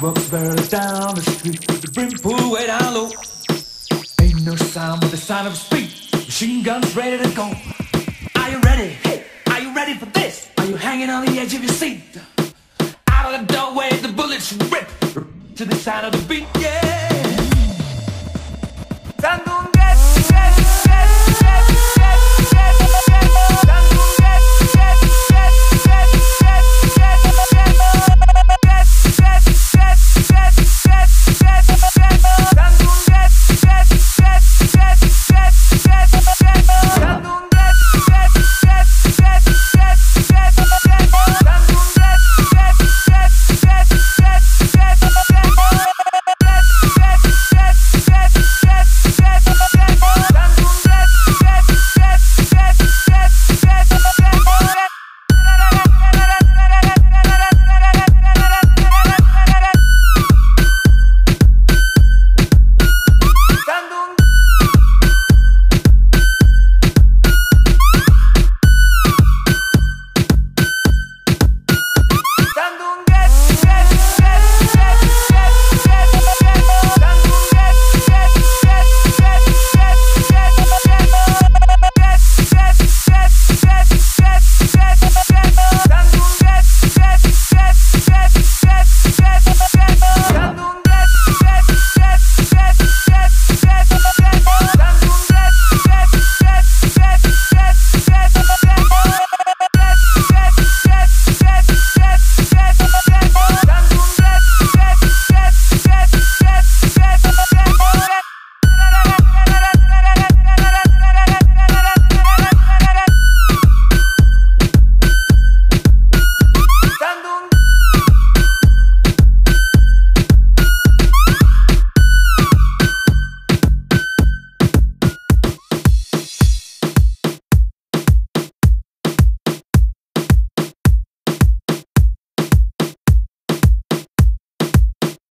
barrel down the street with the brim pulled way down low. Ain't no sound but the sound of speed. Machine guns ready to go. Are you ready? Hey, are you ready for this? Are you hanging on the edge of your seat? Out of the doorway, the bullets rip to the sound of the beat. Yeah.